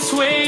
sway